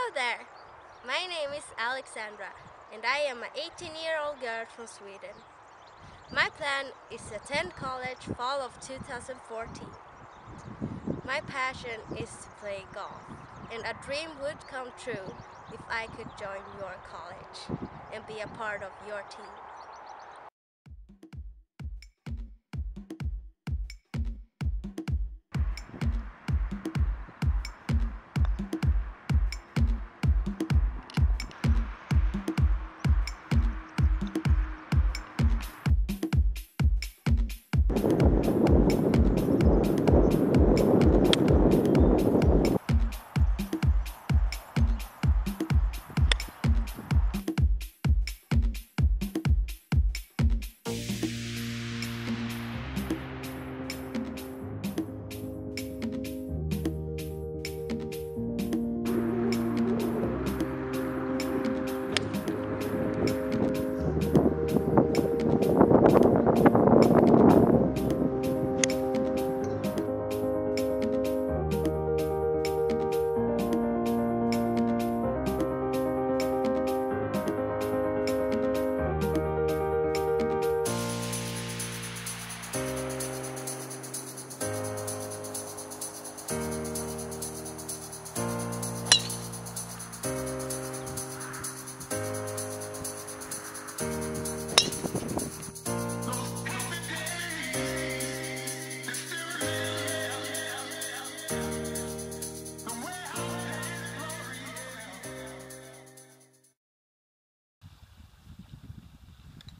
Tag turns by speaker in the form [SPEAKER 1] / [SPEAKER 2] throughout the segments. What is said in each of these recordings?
[SPEAKER 1] Hello there! My name is Alexandra and I am an 18 year old girl from Sweden. My plan is to attend college fall of 2014. My passion is to play golf and a dream would come true if I could join your college and be a part of your team.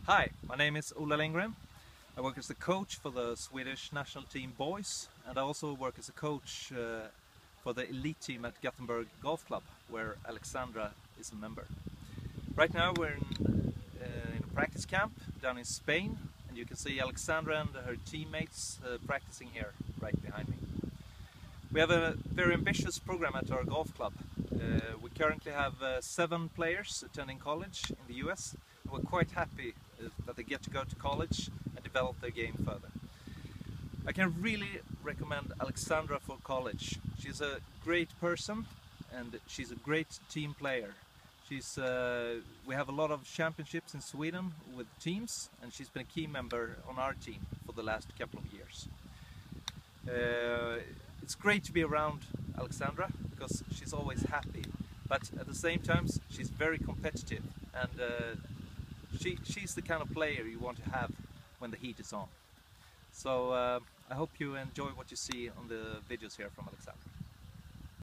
[SPEAKER 2] Hi, my name is Ola Lindgren. I work as the coach for the Swedish national team boys and I also work as a coach uh, for the elite team at Gothenburg Golf Club where Alexandra is a member. Right now we're in, uh, in a practice camp down in Spain and you can see Alexandra and her teammates uh, practicing here right behind me. We have a very ambitious program at our golf club. Uh, we currently have uh, seven players attending college in the US we're quite happy that they get to go to college and develop their game further. I can really recommend Alexandra for college. She's a great person and she's a great team player. She's, uh, we have a lot of championships in Sweden with teams and she's been a key member on our team for the last couple of years. Uh, it's great to be around Alexandra because she's always happy but at the same time she's very competitive and uh, she, she's the kind of player you want to have when the heat is on. So uh, I hope you enjoy what you see on the videos here from Alexandra.